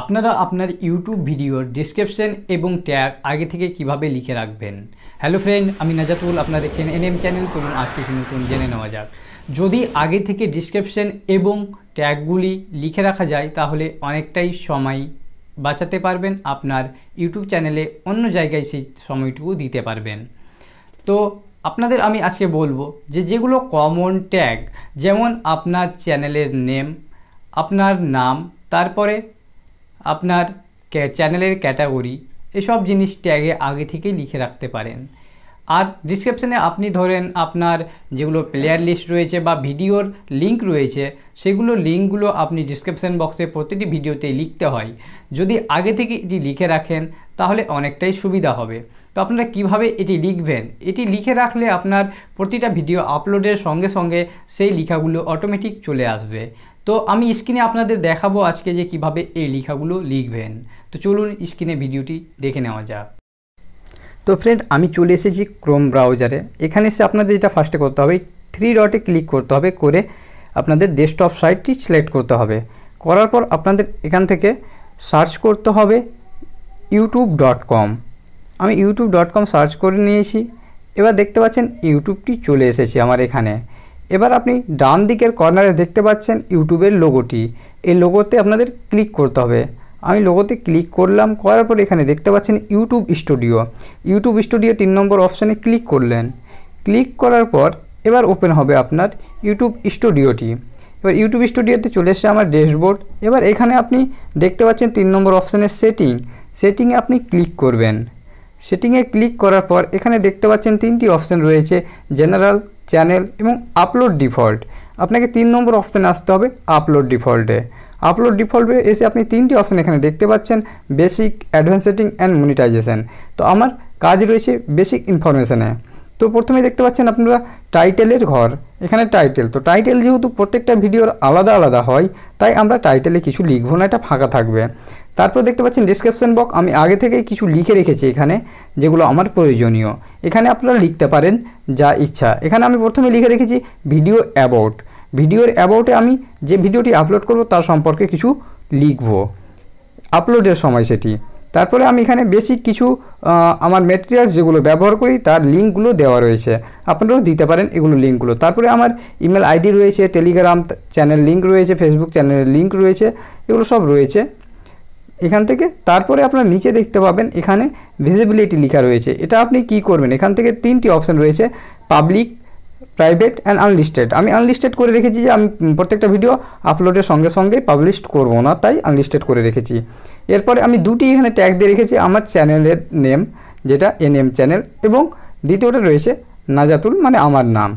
আপনারা আপনার ইউটিউব ভিডিওর ডিসক্রিপশন এবং ট্যাগ আগে থেকে কীভাবে লিখে রাখবেন। হ্যালো ফ্রেন্ড আমি নাজাতুল, আপনারা দেখছেন এনএম চ্যানেল চলুন আজকে নতুন জেনে নেওয়া যাক। যদি আগে থেকে ডিসক্রিপশন এবং ট্যাগগুলি লিখে রাখা যায়, তাহলে অনেকটাই সময় বাঁচাতে পারবেন, আপনার ইউটিউব চ্যানেলে অন্য জায়গায় সেই সময়টুকু দিতে পারবেন। তো আপনাদের আমি আজকে বলব যে যেগুলো কমন ট্যাগ যেমন আপনার চ্যানেলের নেম আপনার নাম, তারপরে আপনার চ্যানেলের ক্যাটাগরি এসব জিনিস ট্যাগে আগে থেকেই লিখে রাখতে পারেন। আর ডিসক্রিপশানে আপনি ধরেন আপনার যেগুলো প্লেয়ার লিস্ট রয়েছে বা ভিডিওর লিংক রয়েছে, সেগুলো লিঙ্কগুলো আপনি ডিসক্রিপশান বক্সে প্রতিটি ভিডিওতে লিখতে হয়। যদি আগে থেকে এটি লিখে রাখেন, তাহলে অনেকটাই সুবিধা হবে। তো আপনারা কীভাবে এটি লিখবেন? এটি লিখে রাখলে আপনার প্রতিটা ভিডিও আপলোডের সঙ্গে সঙ্গে সেই লেখাগুলো অটোমেটিক চলে আসবে। তো আমি স্ক্রিনে আপনাদের দেখাবো আজকে যে কীভাবে এই লেখাগুলো লিখবেন। তো চলুন স্ক্রিনে ভিডিওটি দেখে নেওয়া যাক। তো ফ্রেন্ড আমি চলে এসেছি ক্রোম ব্রাউজারে এখানে এসে আপনাদের যেটা ফার্স্টে করতে হবে থ্রি ডটে ক্লিক করতে হবে করে আপনাদের ডেস্কটপ সাইটটি সিলেক্ট করতে হবে। করার পর আপনাদের এখান থেকে সার্চ করতে হবে ইউটিউব ডট কম আমি ইউটিউব ডট কম সার্চ করে নিয়েছি। এবার দেখতে পাচ্ছেন ইউটিউবটি চলে এসেছে আমার এখানে। এবার আপনি ডান দিকের কর্নারে দেখতে পাচ্ছেন ইউটিউবের লোগোটি। এই লোগোতে আপনাদের ক্লিক করতে হবে। আমি লোগোতে ক্লিক করলাম, করার পর এখানে দেখতে পাচ্ছেন ইউটিউব স্টুডিও। ইউটিউব স্টুডিও তিন নম্বর অপশানে ক্লিক করলেন। ক্লিক করার পর এবার ওপেন হবে আপনার ইউটিউব স্টুডিওটি। এবার ইউটিউব স্টুডিওতে চলে এসে আমার ড্যাশবোর্ড। এবার এখানে আপনি দেখতে পাচ্ছেন তিন নম্বর অপশানের সেটিং। সেটিংয়ে আপনি ক্লিক করবেন। সেটিংয়ে ক্লিক করার পর এখানে দেখতে পাচ্ছেন তিনটি অপশান রয়েছে, জেনারেল, চ্যানেল এবং আপলোড ডিফল্ট। আপনাকে তিন নম্বর অপশানে আসতে হবে, আপলোড ডিফল্টে। আপলোড ডিফল্টে এসে আপনি তিনটি অপশান এখানে দেখতে পাচ্ছেন, basic, advance setting and monetization. তো আমার কাজ রয়েছে বেসিক ইনফরমেশানে। তো প্রথমে দেখতে পাচ্ছেন আপনারা টাইটেলের ঘর, এখানে টাইটেল। তো টাইটেল যেহেতু প্রত্যেকটা ভিডিওর আলাদা আলাদা হয়, তাই আমরা টাইটেলে কিছু লিখব না, এটা ফাঁকা থাকবে। তারপর দেখতে পাচ্ছেন ডিসক্রিপশন বক্স আমি আগে থেকেই কিছু লিখে রেখেছি এখানে, যেগুলো আমার প্রয়োজনীয়। এখানে আপনারা লিখতে পারেন যা ইচ্ছা। এখানে আমি প্রথমে লিখে রেখেছি ভিডিও অ্যাবাউট ভিডিওর অ্যাবাউটে আমি যে ভিডিওটি আপলোড করব তার সম্পর্কে কিছু লিখব। আপলোডের সময় সেটি। তারপরে আমি এখানে বেসিক কিছু আমার মেটেরিয়ালস যেগুলো ব্যবহার করি, তার লিঙ্কগুলো দেওয়া রয়েছে। আপনারাও দিতে পারেন এগুলো লিঙ্কগুলো তারপরে আমার ইমেল আইডি রয়েছে টেলিগ্রাম চ্যানেল লিঙ্ক রয়েছে ফেসবুক চ্যানেলের লিঙ্ক রয়েছে, এগুলো সব রয়েছে। এখান থেকে তারপরে আপনার নিচে দেখতে পাবেন এখানে ভিজিবিলিটি লেখা রয়েছে। এটা আপনি কি করবেন? এখান থেকে তিনটি অপশান রয়েছে পাবলিক প্রাইভেট অ্যান্ড আনলিস্টেড আমি আনলিস্টেড করে রেখেছি যে আমি প্রত্যেকটা ভিডিও আপলোডের সঙ্গে সঙ্গে পাবলিশ করব না, তাই আনলিস্টেড করে রেখেছি। এরপরে আমি দুটি এখানে ট্যাগ দিয়ে রেখেছি, আমার চ্যানেলের নেম যেটা এনএম চ্যানেল এবং দ্বিতীয়টা রয়েছে নাজাতুল মানে আমার নাম।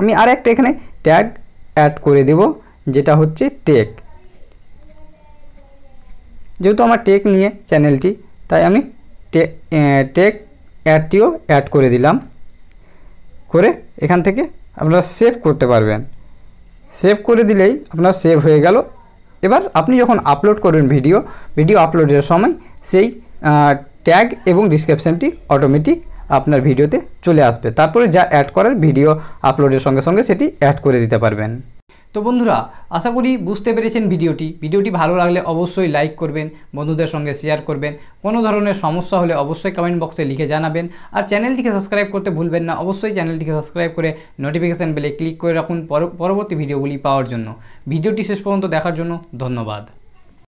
আমি আর একটা এখানে ট্যাগ অ্যাড করে দেব, যেটা হচ্ছে টেক যেহেতু আমার টেক নিয়ে চ্যানেলটি তাই আমি টেক অ্যাডটিও অ্যাড করে দিলাম। করে এখান থেকে আপনারা সেভ করতে পারবেন। সেভ করে দিলেই আপনার সেভ হয়ে গেল। এবার আপনি যখন আপলোড করবেন ভিডিও ভিডিও আপলোডের সময় সেই ট্যাগ এবং ডিসক্রিপশানটি অটোমেটিক আপনার ভিডিওতে চলে আসবে। তারপরে যা অ্যাড করার ভিডিও আপলোডের সঙ্গে সঙ্গে সেটি অ্যাড করে দিতে পারবেন। তো বন্ধুরা, আশা করি বুঝতে পেরেছেন ভিডিওটি। ভিডিওটি ভালো লাগলে অবশ্যই লাইক করবেন, বন্ধুদের সঙ্গে শেয়ার করবেন। কোনো ধরনের সমস্যা হলে অবশ্যই কমেন্ট বক্সে লিখে জানাবেন। আর চ্যানেলটিকে সাবস্ক্রাইব করতে ভুলবেন না, অবশ্যই চ্যানেলটিকে সাবস্ক্রাইব করে নোটিফিকেশান বেলে ক্লিক করে রাখুন পর- পরবর্তী ভিডিওগুলি পাওয়ার জন্য। ভিডিওটি শেষ পর্যন্ত দেখার জন্য ধন্যবাদ।